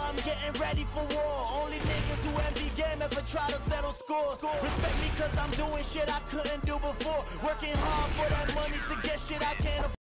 I'm getting ready for war. Only niggas who envy game ever try to settle scores. Respect me cause I'm doing shit I couldn't do before. Working hard for that